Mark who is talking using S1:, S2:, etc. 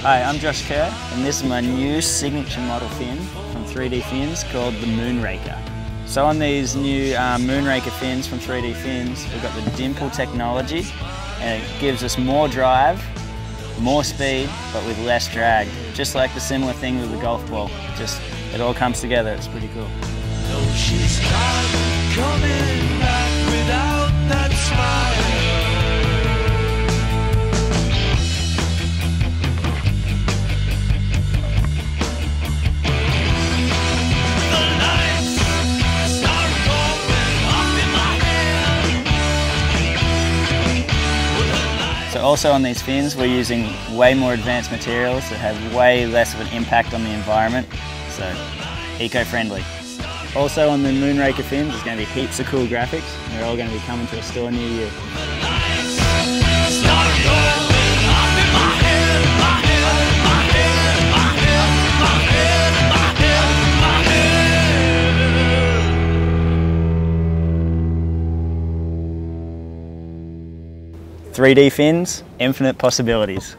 S1: Hi, I'm Josh Kerr, and this is my new signature model fin from 3D Fins called the Moonrakerr. So on these new um, Moonrakerr fins from 3D Fins, we've got the dimple technology, and it gives us more drive, more speed, but with less drag. Just like the similar thing with the golf ball. Just, it all comes together, it's pretty cool. Also on these fins, we're using way more advanced materials that have way less of an impact on the environment, so eco-friendly. Also on the Moonrakerr fins, there's going to be heaps of cool graphics. They're all going to be coming to a store near you. 3D fins, infinite possibilities.